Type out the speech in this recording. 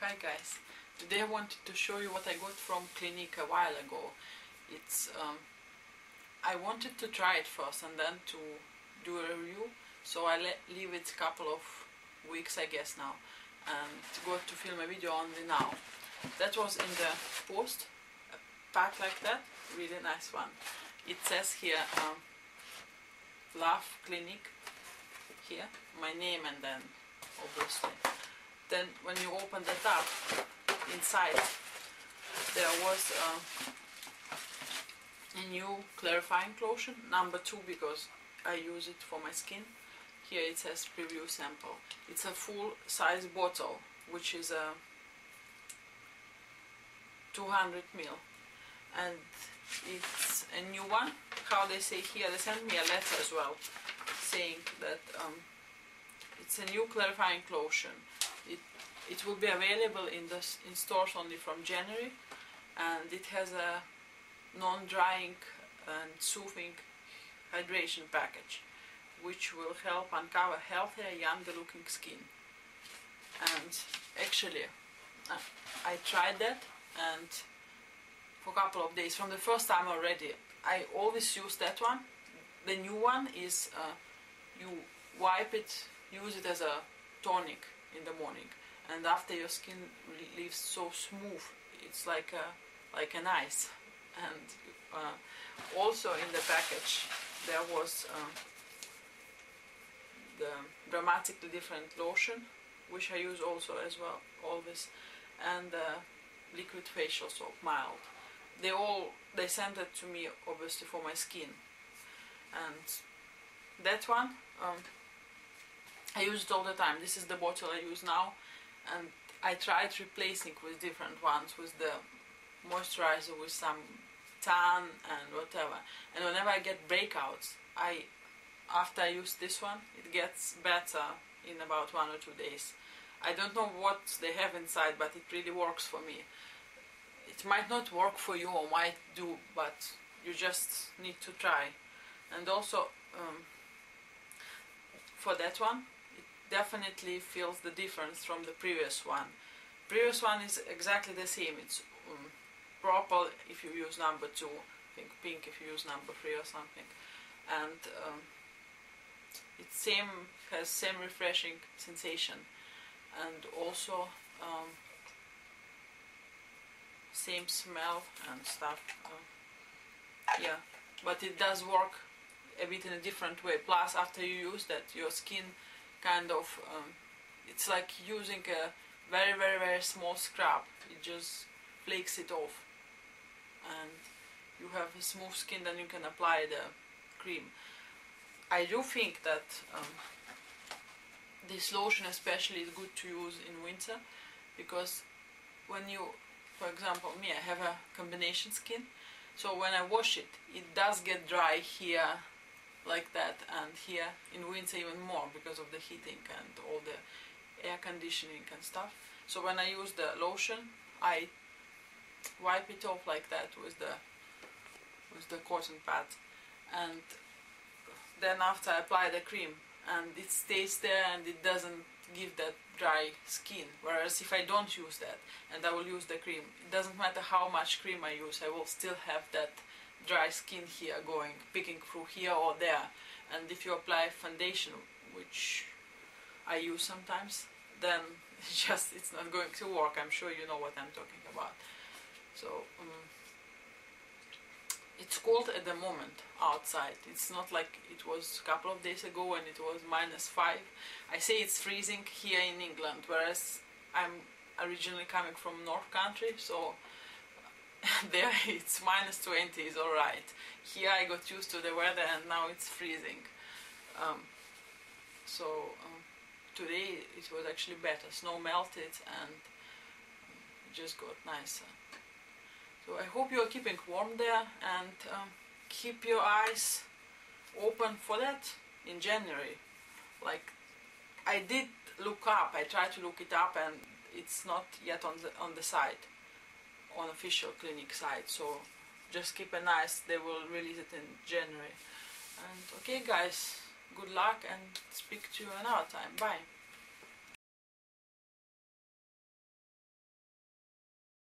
Hi guys, today I wanted to show you what I got from Clinique a while ago. It's um, I wanted to try it first and then to do a review, so I let leave it a couple of weeks I guess now and got to film a video on the now. That was in the post, a pack like that, really nice one. It says here um, Love Clinique here, my name and then obviously then when you open that up inside there was uh, a new clarifying lotion number two because I use it for my skin. Here it says preview sample. It's a full size bottle which is a 200 ml and it's a new one. How they say here they sent me a letter as well saying that um, it's a new clarifying lotion it, it will be available in, the, in stores only from January and it has a non-drying and soothing hydration package which will help uncover healthier, younger looking skin. And actually, uh, I tried that and for a couple of days, from the first time already, I always use that one. The new one is uh, you wipe it, use it as a tonic in the morning. And after your skin leaves so smooth it's like a like an ice. And uh, also in the package there was uh, the dramatically different lotion which I use also as well always. And uh, liquid facial soap mild. They all they sent it to me obviously for my skin. And that one um, I use it all the time. This is the bottle I use now and I tried replacing with different ones with the moisturizer with some tan and whatever. And whenever I get breakouts I after I use this one it gets better in about one or two days. I don't know what they have inside but it really works for me. It might not work for you or might do but you just need to try. And also um, for that one definitely feels the difference from the previous one. Previous one is exactly the same. It's um, purple if you use number two, I think pink if you use number three or something, and um, it same has same refreshing sensation, and also um, same smell and stuff. Uh, yeah, but it does work a bit in a different way. Plus, after you use that, your skin kind of um, it's like using a very very very small scrub. It just flakes it off. And you have a smooth skin then you can apply the cream. I do think that um, this lotion especially is good to use in winter because when you for example me I have a combination skin. So when I wash it it does get dry here like that and here in winter even more because of the heating and all the air conditioning and stuff. So when I use the lotion I wipe it off like that with the with the cotton pad. And then after I apply the cream and it stays there and it doesn't give that dry skin. Whereas if I don't use that and I will use the cream it doesn't matter how much cream I use I will still have that dry skin here going picking through here or there. And if you apply foundation which I use sometimes then it's just it's not going to work. I'm sure you know what I'm talking about. So um, it's cold at the moment outside. It's not like it was a couple of days ago when it was minus 5 I say it's freezing here in England whereas I'm originally coming from North Country so there it's minus 20 is alright. Here I got used to the weather and now it's freezing. Um, so um, today it was actually better. Snow melted and just got nicer. So I hope you are keeping warm there and um, keep your eyes open for that in January. Like I did look up, I tried to look it up and it's not yet on the on the site on official Clinique site so just keep an eye they will release it in January. And okay guys good luck and speak to you another time. Bye